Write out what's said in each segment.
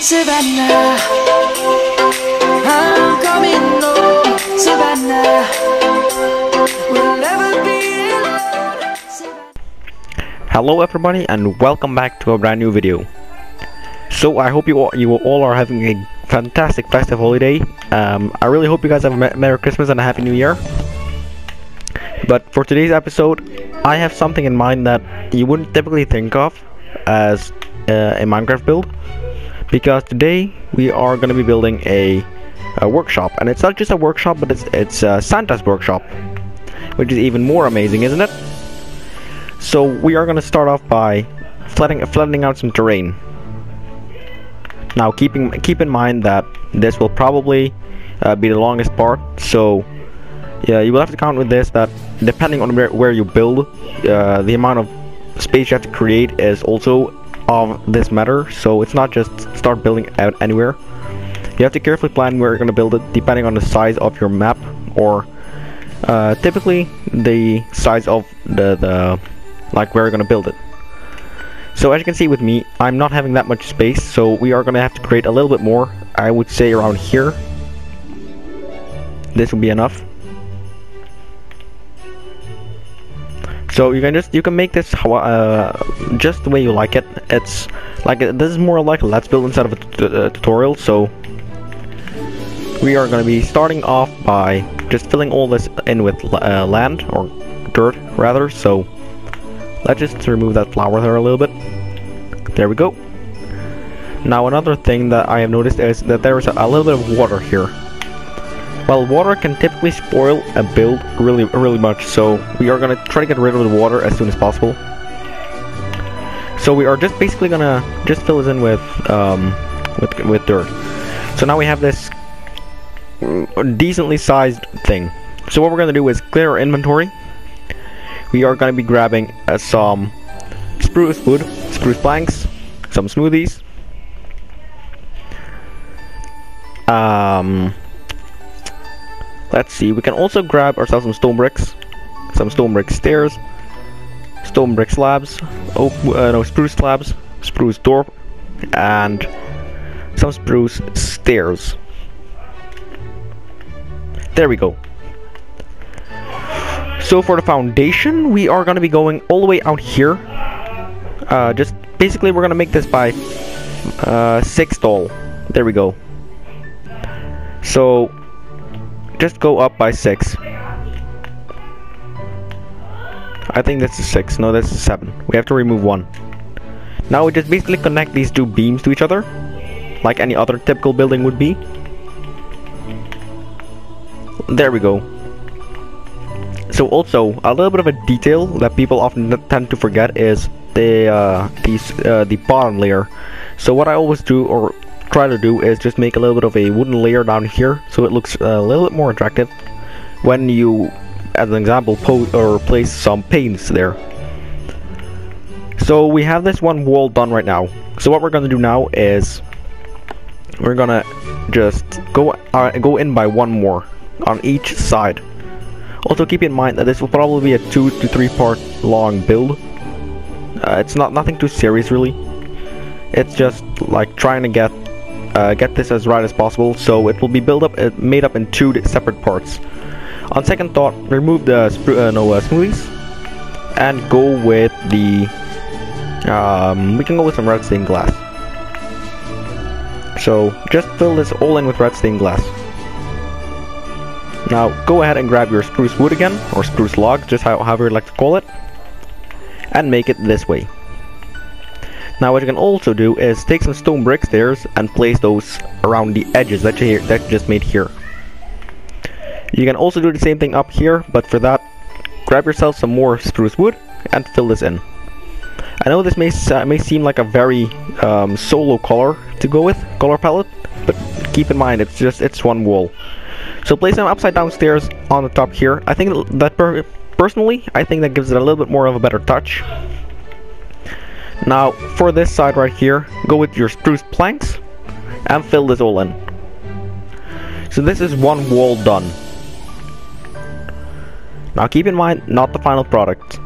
Savannah. I'm coming home, Savannah. We'll never be alone. Hello everybody and welcome back to a brand new video. So I hope you all, you all are having a fantastic festive holiday. Um, I really hope you guys have a Merry Christmas and a Happy New Year. But for today's episode, I have something in mind that you wouldn't typically think of as uh, a Minecraft build. Because today we are going to be building a, a workshop, and it's not just a workshop, but it's it's uh, Santa's workshop, which is even more amazing, isn't it? So we are going to start off by flattening, flattening out some terrain. Now keeping keep in mind that this will probably uh, be the longest part, so yeah, you will have to count with this that depending on where, where you build, uh, the amount of space you have to create is also of this matter. So it's not just start building out anywhere. You have to carefully plan where you're going to build it depending on the size of your map or uh, typically the size of the, the like where you're going to build it. So as you can see with me, I'm not having that much space, so we are going to have to create a little bit more. I would say around here. This will be enough. So you can just you can make this uh, just the way you like it. It's like this is more like a let's build instead of a uh, tutorial. So we are going to be starting off by just filling all this in with uh, land or dirt rather. So let's just remove that flower there a little bit. There we go. Now another thing that I have noticed is that there is a, a little bit of water here. Well, water can typically spoil a build really, really much, so we are gonna try to get rid of the water as soon as possible. So we are just basically gonna just fill this in with, um, with, with dirt. So now we have this decently sized thing. So what we're gonna do is clear our inventory. We are gonna be grabbing uh, some spruce wood, spruce planks, some smoothies. Um, Let's see, we can also grab ourselves some stone bricks, some stone brick stairs, stone brick slabs, oak, uh, no, spruce slabs, spruce door, and some spruce stairs. There we go. So for the foundation, we are going to be going all the way out here. Uh, just basically, we're going to make this by uh, six tall. There we go. So just go up by six. I think that's a six. No, that's a seven. We have to remove one. Now we just basically connect these two beams to each other, like any other typical building would be. There we go. So also a little bit of a detail that people often tend to forget is the uh, these uh, the bottom layer. So what I always do or try to do is just make a little bit of a wooden layer down here so it looks a little bit more attractive when you as an example pose or place some paints there. So we have this one wall done right now. So what we're gonna do now is we're gonna just go uh, go in by one more on each side. Also keep in mind that this will probably be a two to three part long build. Uh, it's not nothing too serious really. It's just like trying to get uh, get this as right as possible. So it will be built up uh, made up in two separate parts on second thought remove the uh, no uh, smoothies and go with the um, we can go with some red stained glass. So just fill this all in with red stained glass. Now go ahead and grab your spruce wood again or spruce log just how, however you like to call it and make it this way. Now what you can also do is take some stone brick stairs and place those around the edges that you, that you just made here. You can also do the same thing up here, but for that, grab yourself some more spruce wood and fill this in. I know this may, uh, may seem like a very um, solo color to go with, color palette, but keep in mind it's just it's one wall. So place them upside down stairs on the top here. I think that per personally, I think that gives it a little bit more of a better touch. Now, for this side right here, go with your spruce planks and fill this all in. So this is one wall done. Now keep in mind, not the final product.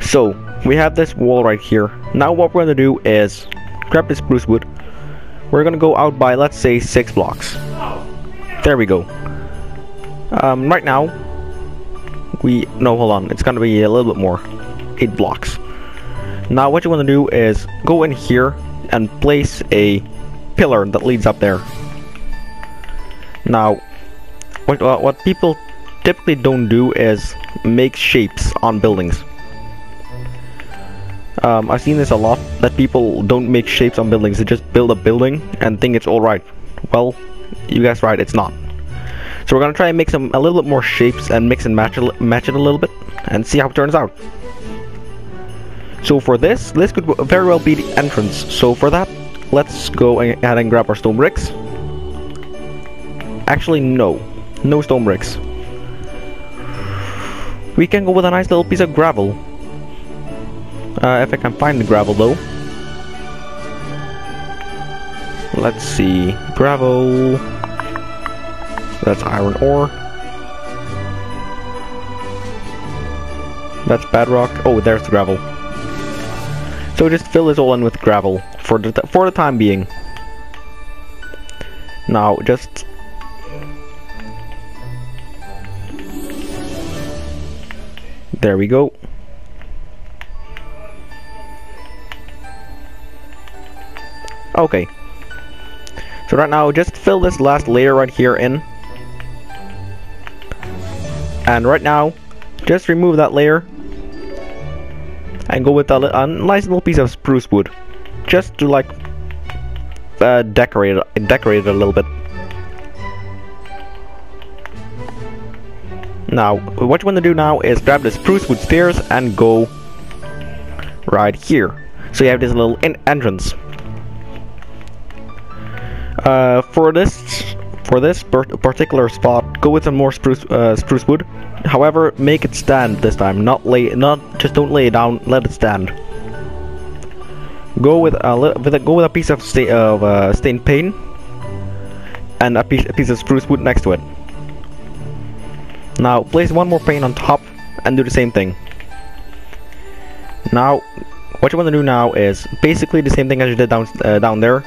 So, we have this wall right here. Now what we're to do is grab this spruce wood. We're gonna go out by let's say six blocks. There we go. Um, right now, we no hold on. It's gonna be a little bit more, eight blocks. Now what you want to do is go in here and place a pillar that leads up there. Now, what what people typically don't do is make shapes on buildings. Um, I've seen this a lot, that people don't make shapes on buildings, they just build a building and think it's alright. Well, you guys right, it's not. So we're gonna try and make some a little bit more shapes and mix and match, match it a little bit and see how it turns out. So for this, this could very well be the entrance. So for that, let's go ahead and grab our stone bricks. Actually, no. No stone bricks. We can go with a nice little piece of gravel. Uh, if I can find the gravel though. Let's see. Gravel. That's iron ore. That's bedrock. Oh, there's the gravel. So just fill this all in with gravel for the for the time being. Now just There we go. Okay. So right now, just fill this last layer right here in. And right now, just remove that layer. And go with a, a nice little piece of spruce wood. Just to like, uh, decorate it, decorate it a little bit. Now, what you want to do now is grab the spruce wood stairs and go right here. So you have this little en entrance. Uh, for this for this particular spot, go with some more spruce uh, spruce wood. However, make it stand this time. Not lay, not just don't lay it down. Let it stand. Go with a with a, go with a piece of sta of uh, stained pane and a piece a piece of spruce wood next to it. Now place one more pane on top and do the same thing. Now, what you want to do now is basically the same thing as you did down uh, down there.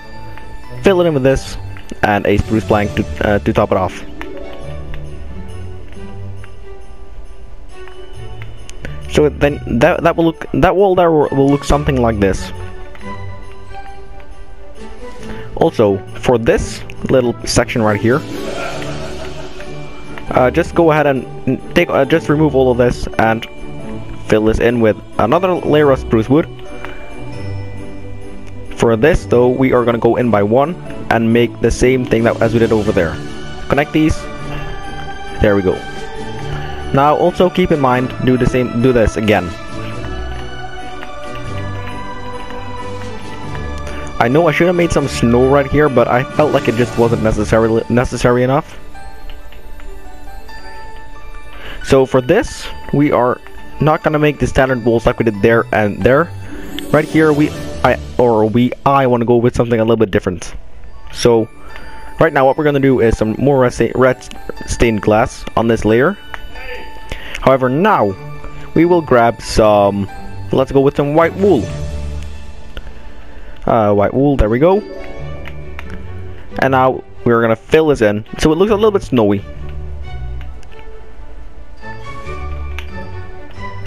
Fill it in with this and a spruce plank to uh, to top it off. So then that that will look that wall there will look something like this. Also, for this little section right here, uh, just go ahead and take uh, just remove all of this and fill this in with another layer of spruce wood. For this though, we are gonna go in by one and make the same thing that as we did over there. Connect these. There we go. Now also keep in mind, do the same, do this again. I know I should have made some snow right here, but I felt like it just wasn't necessarily necessary enough. So for this, we are not gonna make the standard walls like we did there and there. Right here, we I or we I want to go with something a little bit different. So right now, what we're gonna do is some more red stained glass on this layer. However, now we will grab some. Let's go with some white wool. Uh, white wool. There we go. And now we're gonna fill this in, so it looks a little bit snowy.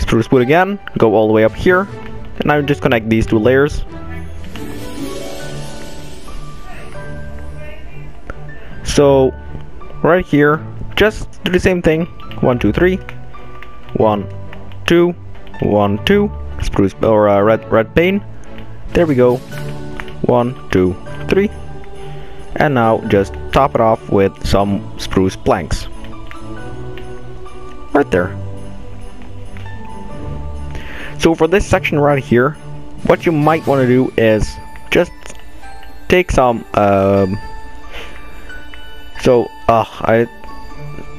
Spruce wood again. Go all the way up here. And now just connect these two layers. So, right here, just do the same thing. One, two, three. One, two, one, two. Spruce or uh, red red pane. There we go. One, two, three. And now just top it off with some spruce planks. Right there. So for this section right here, what you might want to do is just take some um so uh I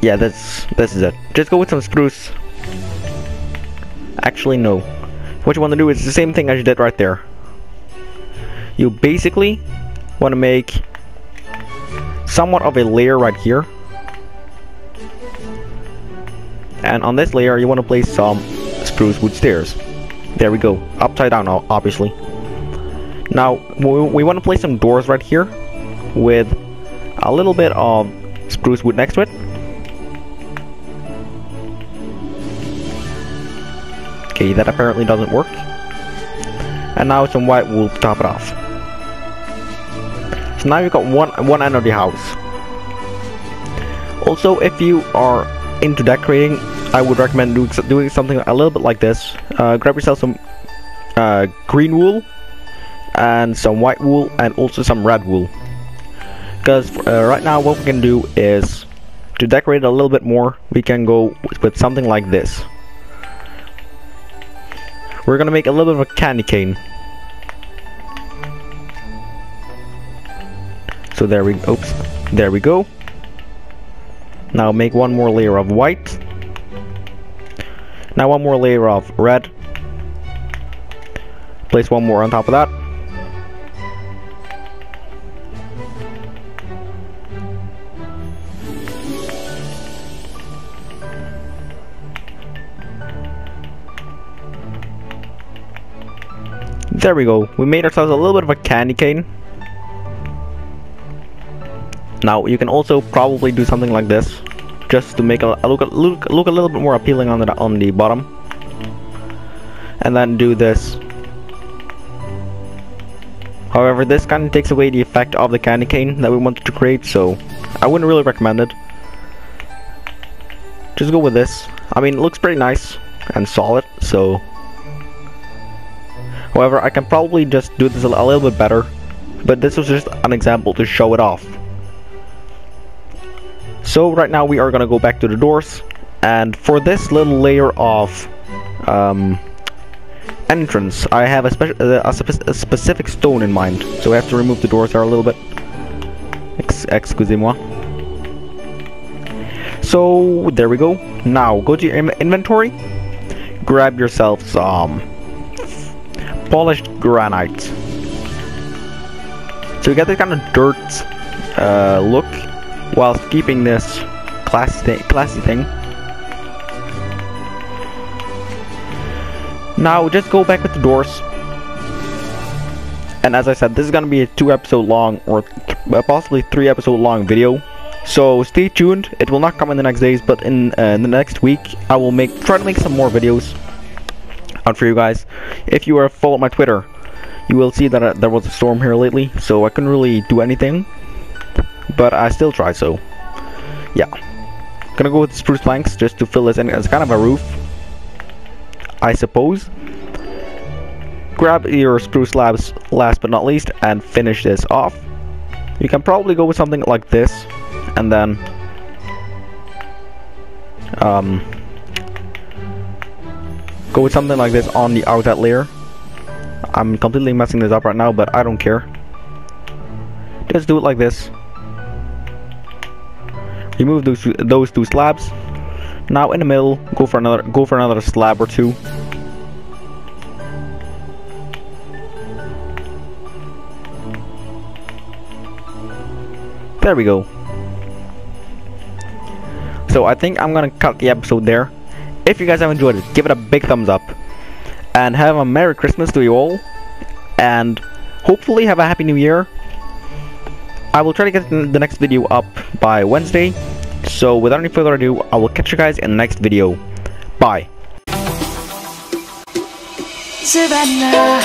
yeah that's this is it. Just go with some spruce. Actually no. What you want to do is the same thing as you did right there. You basically want to make somewhat of a layer right here. And on this layer you want to place some spruce wood stairs. There we go. Upside down, obviously. Now, we, want to place some doors right here with a little bit of spruce wood next to it. Okay, that apparently doesn't work. And now some white wool to top it off. So now you've got one one end of the house. Also, if you are into decorating, I would recommend doing, doing something a little bit like this. Uh, grab yourself some uh, green wool and some white wool and also some red wool. Because uh, right now what we can do is to decorate a little bit more, we can go with something like this. We're gonna make a little bit of a candy cane. So there we oops, there we go. Now make one more layer of white. Now one more layer of red. Place one more on top of that. There we go. We made ourselves a little bit of a candy cane. Now you can also probably do something like this, just to make a, look, look look a little bit more appealing on the on the bottom, and then do this. However, this kind of takes away the effect of the candy cane that we wanted to create, so I wouldn't really recommend it. Just go with this. I mean, it looks pretty nice and solid, so However, I can probably just do this a little bit better, but this was just an example to show it off. So right now we are gonna go back to the doors, and for this little layer of um, entrance, I have a, speci uh, a, spe a, specific stone in mind. So we have to remove the doors there a little bit. Ex excusez-moi. So there we go. Now go to your inventory, grab yourself some polished granite. So you get this kind of dirt uh, look whilst keeping this classy, classy thing. Now just go back with the doors. And as I said, this is gonna be a two episode long or th possibly three episode long video. So stay tuned. It will not come in the next days, but in, uh, in the next week, I will make try to make some more videos out for you guys. If you are follow my Twitter, you will see that uh, there was a storm here lately, so I couldn't really do anything. But I still tried, so yeah. Gonna go with spruce planks just to fill this in as kind of a roof, I suppose. Grab your spruce slabs last but not least and finish this off. You can probably go with something like this and then um, go with something like this on the outside layer. I'm completely messing this up right now, but I don't care. Just do it like this. Remove those those two slabs. Now in the middle, go for another go for another slab or two. There we go. So I think I'm gonna cut the episode there. If you guys have enjoyed it, give it a big thumbs up. And have a Merry Christmas to you all. And hopefully have a Happy New Year. I will try to get the next video up by Wednesday. So without any further ado, I will catch you guys in the next video. Bye. Savannah,